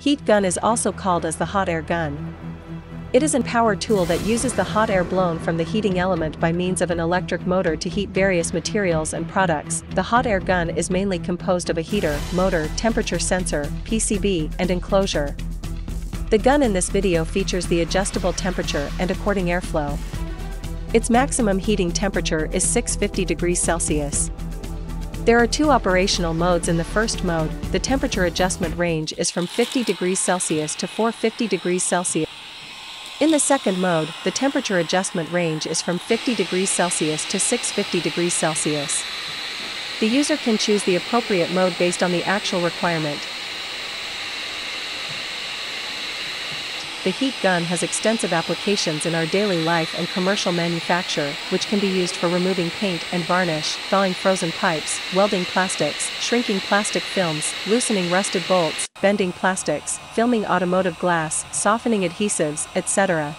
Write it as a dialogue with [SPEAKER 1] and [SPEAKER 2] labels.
[SPEAKER 1] Heat gun is also called as the hot air gun. It is an power tool that uses the hot air blown from the heating element by means of an electric motor to heat various materials and products. The hot air gun is mainly composed of a heater, motor, temperature sensor, PCB, and enclosure. The gun in this video features the adjustable temperature and according airflow. Its maximum heating temperature is 650 degrees Celsius. There are two operational modes in the first mode, the temperature adjustment range is from 50 degrees Celsius to 450 degrees Celsius. In the second mode, the temperature adjustment range is from 50 degrees Celsius to 650 degrees Celsius. The user can choose the appropriate mode based on the actual requirement, The heat gun has extensive applications in our daily life and commercial manufacture, which can be used for removing paint and varnish, thawing frozen pipes, welding plastics, shrinking plastic films, loosening rusted bolts, bending plastics, filming automotive glass, softening adhesives, etc.